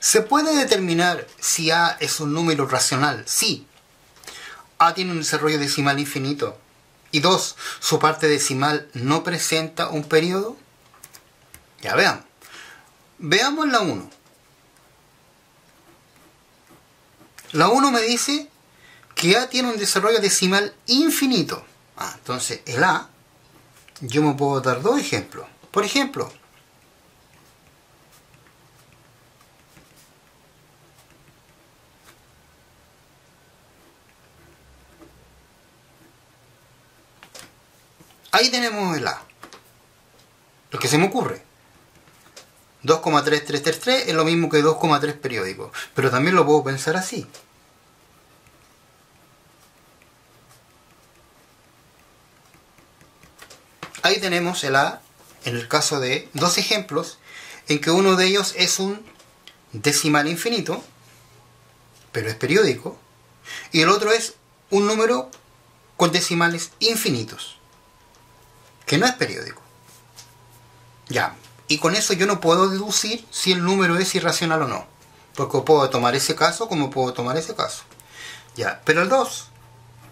¿Se puede determinar si A es un número racional? Sí. A tiene un desarrollo decimal infinito. Y dos, su parte decimal no presenta un periodo. Ya veamos. Veamos la 1. La 1 me dice que A tiene un desarrollo decimal infinito. Ah, entonces el A, yo me puedo dar dos ejemplos. Por ejemplo, Ahí tenemos el A. Lo que se me ocurre. 2,3333 es lo mismo que 2,3 periódico. Pero también lo puedo pensar así. Ahí tenemos el A en el caso de dos ejemplos en que uno de ellos es un decimal infinito, pero es periódico, y el otro es un número con decimales infinitos que no es periódico. Ya, y con eso yo no puedo deducir si el número es irracional o no. Porque puedo tomar ese caso como puedo tomar ese caso. Ya, pero el 2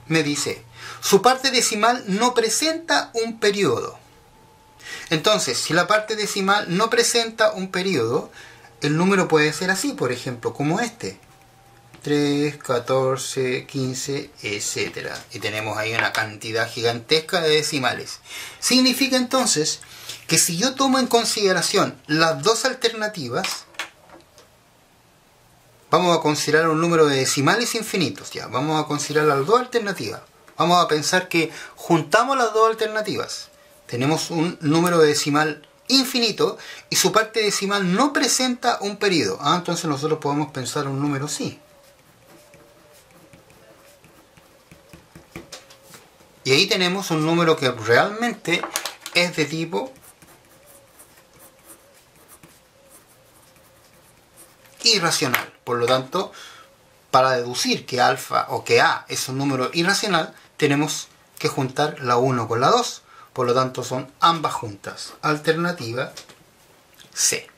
me dice, su parte decimal no presenta un periodo. Entonces, si la parte decimal no presenta un periodo, el número puede ser así, por ejemplo, como este. 3, 14, 15, etc. Y tenemos ahí una cantidad gigantesca de decimales. Significa entonces que si yo tomo en consideración las dos alternativas, vamos a considerar un número de decimales infinitos, ya, vamos a considerar las dos alternativas. Vamos a pensar que juntamos las dos alternativas. Tenemos un número de decimal infinito y su parte decimal no presenta un periodo. Ah, entonces nosotros podemos pensar un número sí. Y ahí tenemos un número que realmente es de tipo irracional. Por lo tanto, para deducir que alfa o que A es un número irracional, tenemos que juntar la 1 con la 2. Por lo tanto, son ambas juntas. Alternativa C.